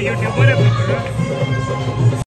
YouTuber है